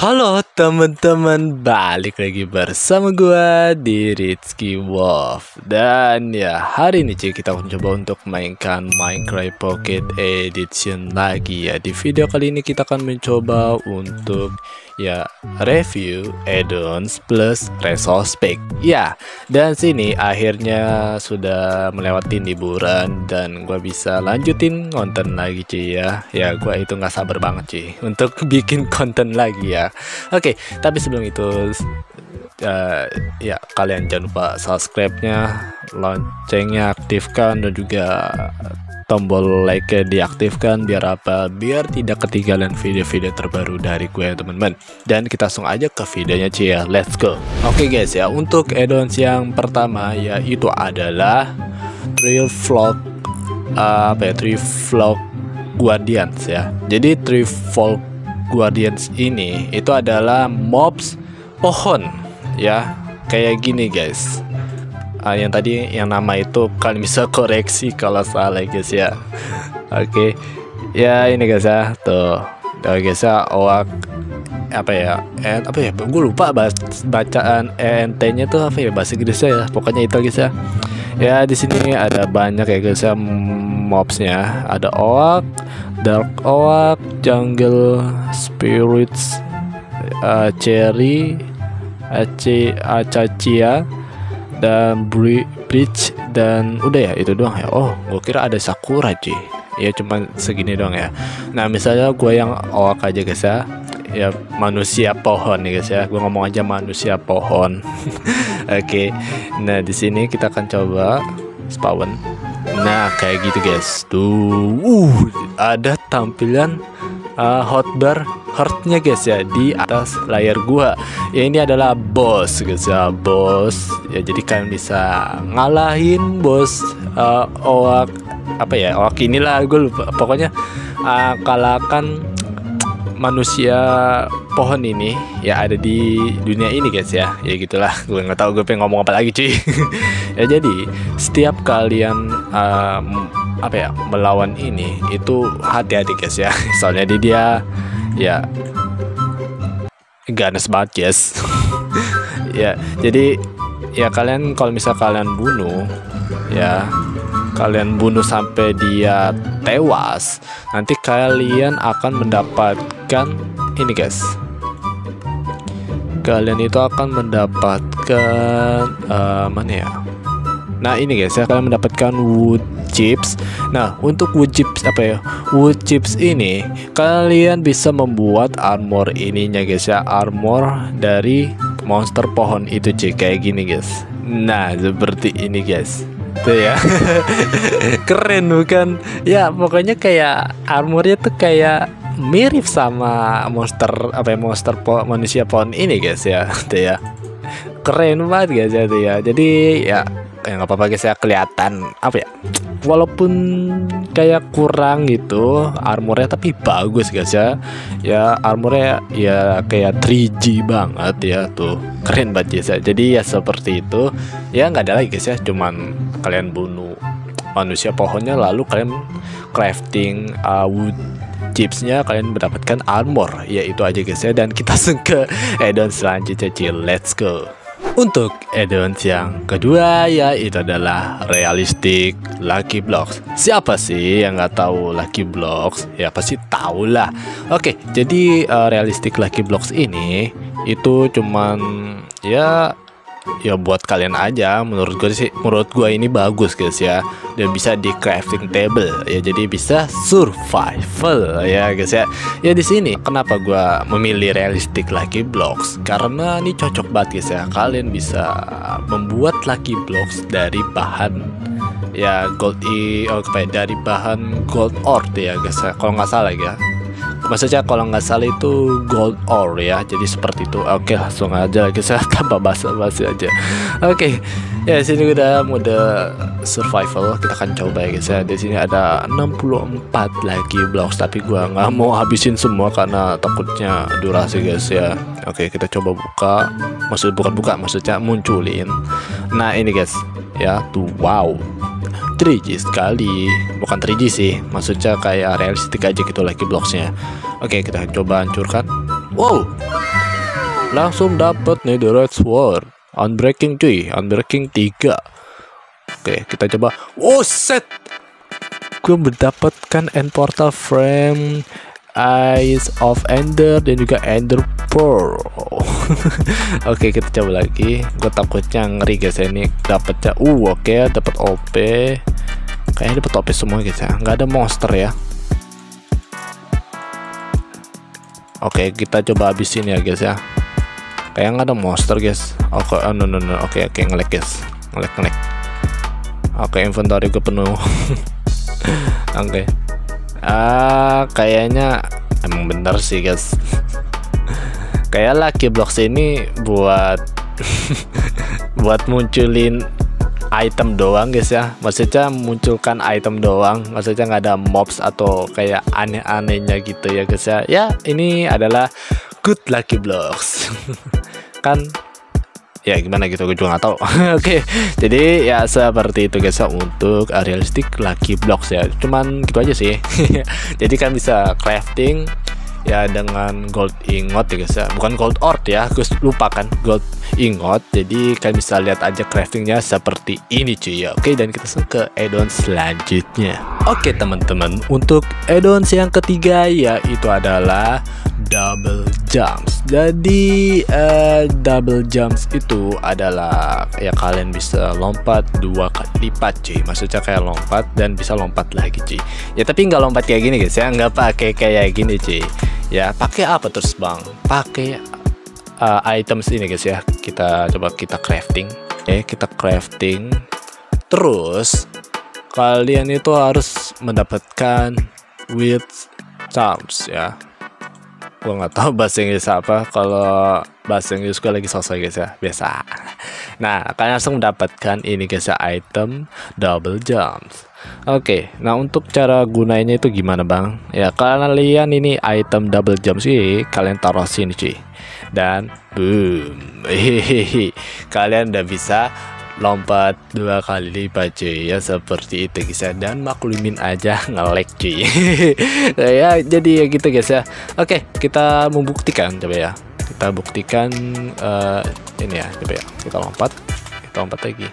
Halo teman-teman, balik lagi bersama gua di Rizky Wolf. Dan ya, hari ini cuy kita akan coba untuk mainkan Minecraft Pocket Edition lagi. Ya Di video kali ini kita akan mencoba untuk ya review add-ons plus resource pack ya dan sini akhirnya sudah melewati liburan dan gue bisa lanjutin konten lagi cuy ya. Ya gue itu nggak sabar banget cuy untuk bikin konten lagi ya oke tapi sebelum itu uh, ya kalian jangan lupa subscribe-nya loncengnya aktifkan dan juga tombol like diaktifkan biar apa? Biar tidak ketinggalan video-video terbaru dari gue ya teman-teman. Dan kita langsung aja ke videonya cuy ya let's go. Oke okay, guys ya untuk addons yang pertama ya itu adalah Trail Vlog uh, apa ya? Trail Vlog Guardians ya. Jadi Vlog Guardians ini itu adalah mobs pohon ya. Kayak gini guys. Uh, yang tadi yang nama itu kalian bisa koreksi kalau salah guys ya. Oke. Okay. ya ini guys ya. Tuh. Oke guys ya oak apa ya eh, apa ya gue lupa bacaan ent nya tuh apa ya bahasa Inggrisnya ya. Pokoknya itu guys ya ya di sini ada banyak ya guys ya mobsnya. Ada oak dark oak jungle spirits uh, cherry ace acacia dan bridge dan udah ya itu doang ya. Oh gue kira ada sakura cuy. Ya cuma segini doang ya. Nah misalnya gue yang oak aja guys ya ya manusia pohon nih guys ya. Gue ngomong aja manusia pohon. Oke. Okay. nah di sini kita akan coba spawn. Nah kayak gitu guys. Tuh. Uh ada tampilan uh, hotbar heartnya guys ya di atas layar gua. Ya ini adalah boss guys ya. Boss. Ya jadi kalian bisa ngalahin bos uh, oak apa ya oak inilah gue lupa. Pokoknya uh, kalahkan manusia pohon ini ya ada di dunia ini guys ya. Ya gitulah. Gue nggak tahu gue pengen ngomong apa lagi cuy. Ya jadi setiap kalian uh, apa ya melawan ini itu hati-hati guys ya. Soalnya di dia ya ganas banget guys. Ya jadi ya kalian kalau misal kalian bunuh ya kalian bunuh sampai dia tewas nanti kalian akan mendapatkan ini guys kalian itu akan mendapatkan uh, mana ya Nah ini guys ya kalian mendapatkan wood chips. Nah untuk wood chips apa ya? Wood chips ini kalian bisa membuat armor ininya guys ya armor dari monster pohon itu cuy kayak gini guys. Nah seperti ini guys. Tuh ya Keren bukan Ya pokoknya kayak Armornya tuh kayak Mirip sama monster Apa ya monster po manusia pohon ini guys ya. Tuh ya. Keren banget guys ya tuh ya. Jadi ya kayak nggak apa-apa guys ya kelihatan apa ya walaupun kayak kurang gitu armornya tapi bagus guys ya. Ya armornya ya kayak 3G banget ya tuh. Keren banget guys ya. Jadi ya seperti itu. Ya nggak ada lagi guys ya. Cuman kalian bunuh manusia pohonnya lalu kalian crafting uh, wood chipsnya kalian mendapatkan armor ya itu aja guys ya dan kita ke addon selanjutnya cil let's go untuk addons yang kedua ya itu adalah realistic lucky blocks. Siapa sih yang nggak tahu lucky blocks? Ya pasti tahu lah. Oke, jadi uh, realistic lucky blocks ini itu cuman ya ya buat kalian aja. Menurut gue sih menurut gue ini bagus guys ya. Dan bisa di crafting table ya. Jadi bisa survival ya guys ya. Ya di sini kenapa gue memilih realistic lucky blocks? Karena ini cocok banget guys ya. Kalian bisa membuat lucky blocks dari bahan ya gold i oh, dari bahan gold ore ya guys ya. Kalau nggak salah ya maksudnya kalau nggak salah itu gold ore ya. Jadi seperti itu. Oke langsung aja. Lagi saya tambah basa-basi aja. Oke. Ya sini udah mode survival. Kita akan coba ya guys ya. Di sini ada 64 lagi blocks. Tapi gua nggak mau habisin semua karena takutnya durasi guys ya. Oke kita coba buka. Maksud bukan buka maksudnya munculin. Nah ini guys ya. Tuh wow 3G sekali. Bukan 3G sih maksudnya kayak realistik aja gitu lagi blocksnya. Oke kita coba hancurkan. Wow! Langsung dapat nih the red sword. Unbreaking cuy. Unbreaking 3 oke kita coba. Oh set! Gue mendapatkan end portal frame Eyes of Ender dan juga Ender Pearl. oke, kita coba lagi. Gue takutnya ngeri guys ini dapatnya. Uh, oke, okay, dapat OP. Kayaknya dapat semua guys ya. Nggak ada monster ya. Oke, kita coba habisin ya guys ya. Kayak nggak ada monster guys. Oke, oh, no no no. Oke, oke ngelek guys. Ngelek ngelek. Oke, inventory gue penuh. oke ah kayaknya emang bener sih guys kayak Lucky Blocks ini buat buat munculin item doang guys ya. Maksudnya munculkan item doang. Maksudnya nggak ada mobs atau kayak aneh-anehnya gitu ya guys ya. Ya ini adalah good lucky blocks. Kan? Ya gimana gitu? Gue juga nggak tahu. Oke. Okay, jadi ya seperti itu guys ya untuk realistic lucky blocks ya. Cuman gitu aja sih. Jadi kan bisa crafting ya dengan gold ingot ya guys ya. Bukan gold ore ya gue lupa kan gold ingot. Jadi kalian bisa lihat aja craftingnya seperti ini cuy ya. Oke dan kita ke addon selanjutnya. Oke teman-teman untuk addons yang ketiga yaitu adalah double jumps. Jadi uh, double jumps itu adalah ya kalian bisa lompat dua kali lipat cuy. Maksudnya kayak lompat dan bisa lompat lagi cuy. Ya tapi nggak lompat kayak gini guys ya, nggak pakai kayak gini cuy. Ya pakai apa terus bang? Pakai uh, items ini guys ya. Kita coba kita crafting. Oke, kita crafting. Terus kalian itu harus mendapatkan with charms ya gue nggak tahu bahasa Inggris apa. Kalau bahasa Inggris gue lagi sosok guys ya. Biasa. Nah kalian langsung mendapatkan ini guys ya. Item double jumps. Oke, nah untuk cara gunainya itu gimana bang? Ya kalian ini item double jump sih kalian taruh sini cuy. Dan boom, hehehe, kalian udah bisa lompat dua kali lipat cuy. Ya seperti itu guys ya. Dan maklumin aja ngelek cuy. Ya jadi ya gitu guys ya. Oke kita membuktikan coba ya. Kita buktikan uh, ini ya coba ya. Kita lompat kita lompat lagi.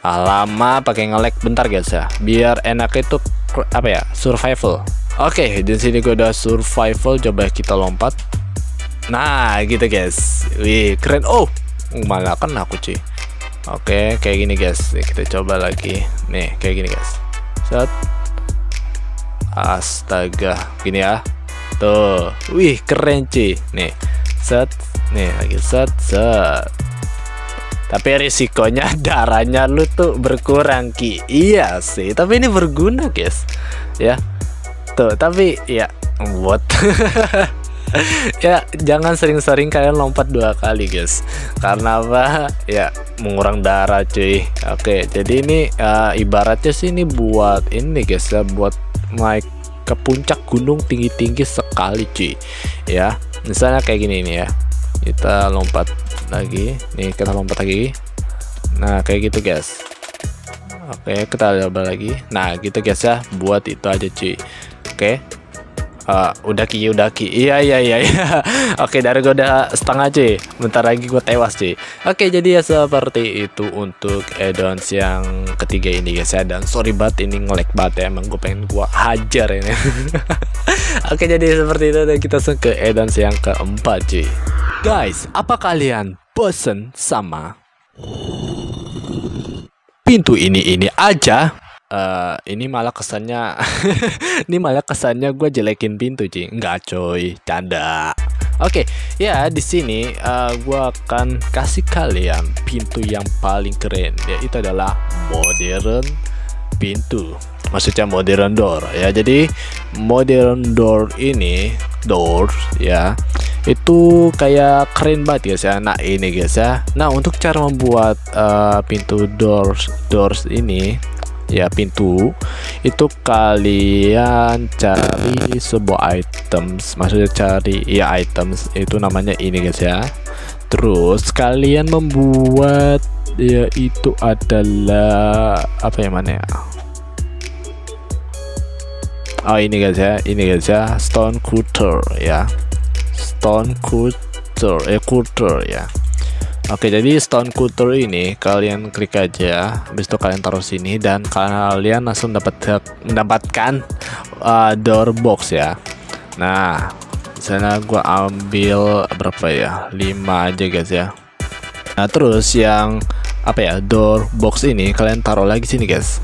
Lama pakai ngelek bentar guys ya. Biar enak itu apa ya survival. Oke di sini gue udah survival. Coba kita lompat. Nah gitu guys. Wih keren. Oh malah kan aku cuy Oke, kayak gini guys. Nih, kita coba lagi. Nih, kayak gini guys. Set. Astaga, gini ya. Tuh. Wih, keren cuy. Nih. Set. Nih, lagi set, set. Tapi risikonya darahnya lu tuh berkurang ki. Iya sih, tapi ini berguna, guys. Ya. Tuh, tapi ya buat ya jangan sering-sering kalian lompat dua kali guys. Karena apa? Ya mengurang darah cuy. Oke jadi ini uh, ibaratnya sih ini buat ini guys ya buat naik ke puncak gunung tinggi-tinggi sekali cuy. Ya misalnya kayak gini ini ya. Kita lompat lagi. Nih kita lompat lagi. Nah kayak gitu guys. Oke kita coba lagi. Nah gitu guys ya. Buat itu aja cuy. Oke Uh, udah ki udah ki iya iya iya, iya. oke dari gue udah setengah cuy. Bentar lagi gue tewas cuy. Oke jadi ya seperti itu untuk addons yang ketiga ini guys ya. Dan sorry banget ini ngelek banget ya. Emang gue pengen gue hajar ini. Oke jadi seperti itu. Dan kita ke addons yang keempat cuy. Guys apa kalian bosen sama pintu ini ini aja uh, ini malah kesannya ini malah kesannya gue jelekin pintu cuy nggak coy canda Oke, okay, ya di sini uh, eh, gue akan kasih kalian pintu yang paling keren, yaitu adalah modern pintu. Maksudnya modern door ya. Jadi modern door ini doors ya itu kayak keren banget guys ya. Nah ini guys ya. Nah untuk cara membuat uh, pintu doors doors ini ya pintu. Itu kalian cari sebuah items maksudnya cari ya items. Itu namanya ini guys ya. Terus kalian membuat ya itu adalah apa yang mana ya? Oh ini guys ya, ini guys ya, stone cutter ya, stone cutter eh cutter ya Oke jadi stone cutter ini kalian klik aja habis itu kalian taruh sini dan kalian langsung dapat mendapatkan uh, door box ya. Nah sana gua ambil berapa ya? 5 aja guys ya. Nah terus yang apa ya door box ini kalian taruh lagi sini guys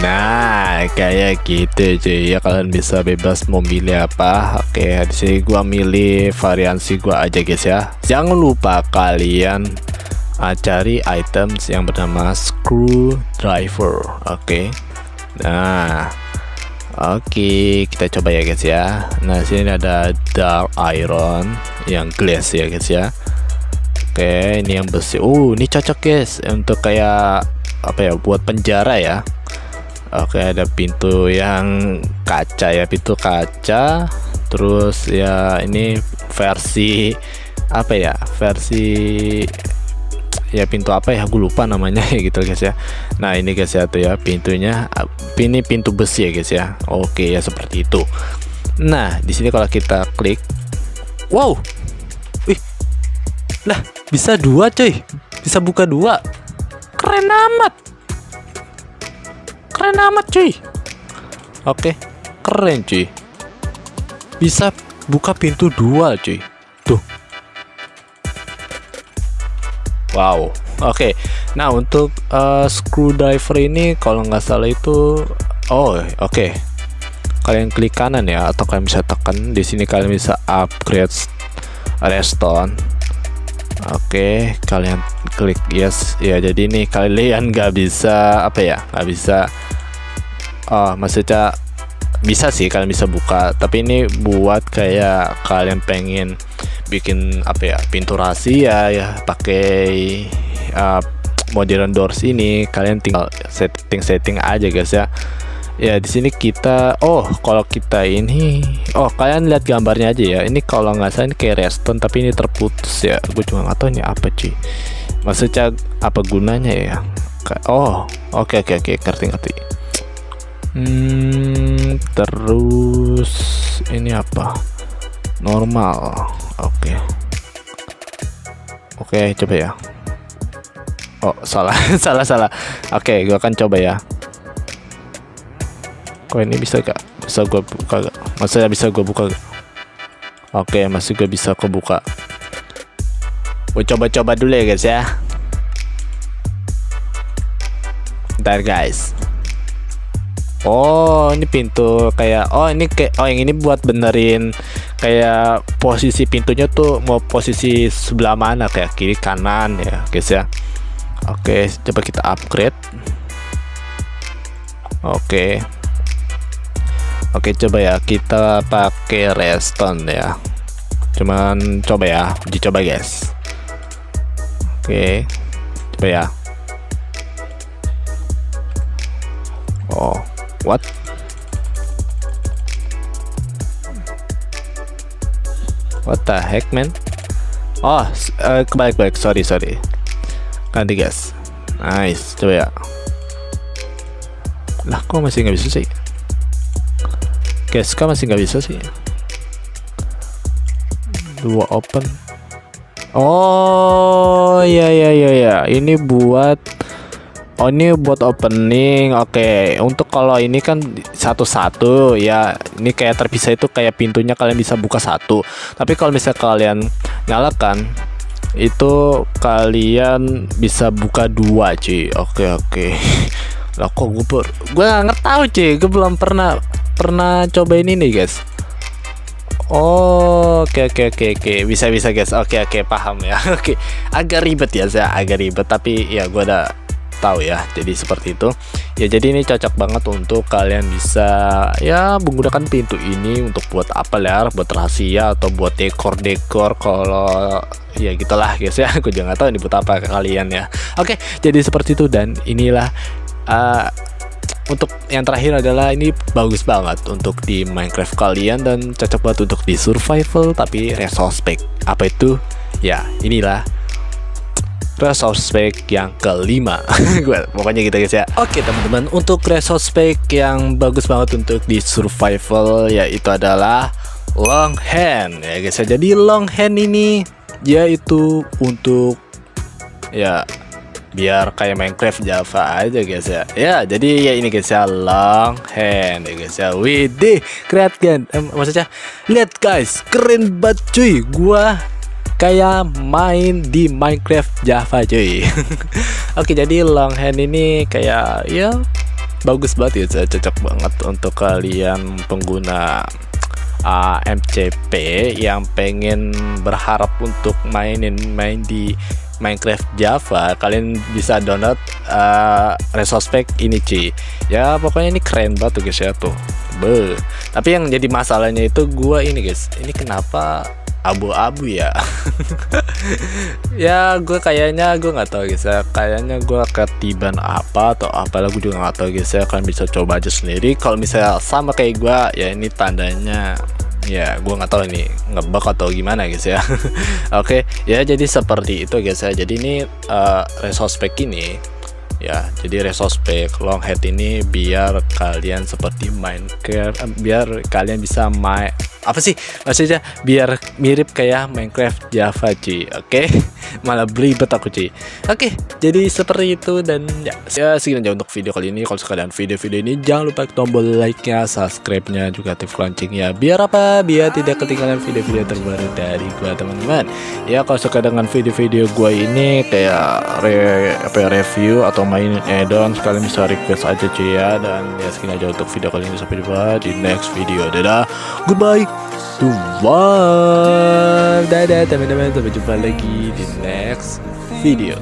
Nah, kayak gitu cuy. Ya kalian bisa bebas mau milih apa. Oke, di sini gua milih variansi gua aja guys ya. Jangan lupa kalian uh, cari items yang bernama screwdriver. Oke. Nah, Oke, kita coba ya guys ya. Nah, sini ada dark iron yang glass ya guys ya. Oke, ini yang besi. Uh, ini cocok guys untuk kayak apa ya buat penjara ya Oke ada pintu yang kaca ya pintu kaca. Terus ya ini versi apa ya versi ya pintu apa ya gue lupa namanya ya gitu guys ya. Nah ini guys ya tuh ya pintunya ini pintu besi ya guys ya. Oke ya seperti itu. Nah di sini kalau kita klik wow! Wih lah bisa dua cuy bisa buka dua. Keren amat keren amat cuy. Oke keren cuy. Bisa buka pintu dua cuy. Tuh wow. Oke nah untuk uh, screwdriver ini kalau nggak salah itu oh oke. Okay. kalian klik kanan ya atau kalian bisa tekan. Di sini kalian bisa upgrade redstone. Oke, kalian klik yes. Ya. Jadi ini kalian nggak bisa apa ya, nggak bisa oh maksudnya bisa sih kalian bisa buka tapi ini buat kayak kalian pengen bikin apa ya pintu rahasia ya pakai uh, modern doors ini. Kalian tinggal setting-setting aja guys ya. Ya di sini kita oh kalau kita ini oh kalian lihat gambarnya aja ya. Ini kalau nggak salah ini kayak redstone tapi ini terputus ya. Gue cuma nggak tahu ini apa cuy maksudnya apa gunanya ya? Oh oke okay, oke okay, oke okay. ngerti ngerti hmm, terus ini apa? Normal. Oke. Okay. oke okay, coba ya. Oh salah salah salah. Oke okay, gua akan coba ya. Kok ini bisa gak? Bisa gua buka gak? Maksudnya bisa gua buka oke okay, masih gua bisa kebuka gua coba-coba dulu ya guys ya. Ntar guys Oh, ini pintu kayak oh ini kayak oh yang ini buat benerin kayak posisi pintunya tuh mau posisi sebelah mana kayak kiri kanan ya, guys ya. Oke, coba kita upgrade. Oke. Oke, coba ya kita pakai redstone ya. Cuman coba ya, dicoba guys. Oke. Coba ya. What? What the heck, man? Oh, uh, kebalik-balik. Sorry, sorry. Ganti guys. Nice. Coba ya. Lah, kok masih nggak bisa sih? Guys, kok masih nggak bisa sih? Dua open. Oh, iya iya iya ya. Ini buat Oh ini buat opening Oke. Okay. untuk kalau ini kan satu-satu ya. Ini kayak terpisah itu kayak pintunya kalian bisa buka satu. Tapi kalau misalnya kalian nyalakan Itu kalian bisa buka dua cuy. Oke okay, oke. Okay. Lah kok gue Gue gak tau cuy. Gue belum pernah Pernah cobain ini guys. Oh, oke oke oke oke, bisa bisa guys. Oke oke paham ya. Oke, agak ribet ya saya, agak ribet. Tapi ya gue udah tahu ya. Jadi seperti itu. Ya jadi ini cocok banget untuk kalian bisa ya menggunakan pintu ini untuk buat apa ya buat rahasia atau buat dekor-dekor kalau ya gitulah guys ya. Aku juga tahu ini buat apa kalian ya. Oke jadi seperti itu dan inilah uh, untuk yang terakhir adalah ini bagus banget untuk di Minecraft kalian dan cocok banget untuk di survival tapi resource pack apa itu? Ya inilah pack yang kelima. Gue pokoknya gitu guys ya. Oke teman-teman untuk pack yang bagus banget untuk di survival yaitu adalah long hand ya guys ya. Jadi long hand ini yaitu untuk ya biar kayak Minecraft Java aja guys ya. Ya jadi ya ini guys ya long hand ya guys ya. Widih keren eh, maksudnya lihat guys keren banget cuy. Gua kayak main di Minecraft Java cuy. Oke jadi long hand ini kayak ya bagus banget ya cocok banget untuk kalian pengguna uh, MCP yang pengen berharap untuk mainin main di Minecraft Java. Kalian bisa download uh, resource pack ini cuy. Ya pokoknya ini keren banget guys ya tuh. Be. Tapi yang jadi masalahnya itu gua ini guys. Ini kenapa abu-abu ya. Ya gue kayaknya gue nggak tahu guys ya. Kayaknya gue ketiban apa atau apa gue juga nggak tahu guys ya. Kalian bisa coba aja sendiri. Kalau misalnya sama kayak gue ya ini tandanya ya gue nggak tahu ini ngebug atau gimana guys ya. Oke okay, ya jadi seperti itu guys ya. Jadi ini uh, resource pack ini ya jadi resource pack long head ini biar kalian seperti Minecraft biar kalian bisa main apa sih maksudnya? Biar mirip kayak Minecraft Java cuy oke? Okay? malah belibet aku cuy oke jadi seperti itu dan ya, ya segini aja untuk video kali ini. Kalau suka dengan video-video ini jangan lupa tombol like nya subscribe nya juga aktif loncengnya. Biar apa? Biar tidak ketinggalan video-video terbaru dari gua teman-teman. Ya kalau suka dengan video-video gua ini kayak re, apa ya, review atau main addon kalian bisa request aja cuy ya. Dan ya segini aja untuk video kali ini. Sampai jumpa di next video. Dadah. Goodbye. Tuhan Dadah teman-teman. Sampai jumpa lagi di next video